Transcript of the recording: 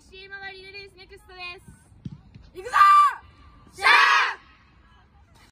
嬉しい回りです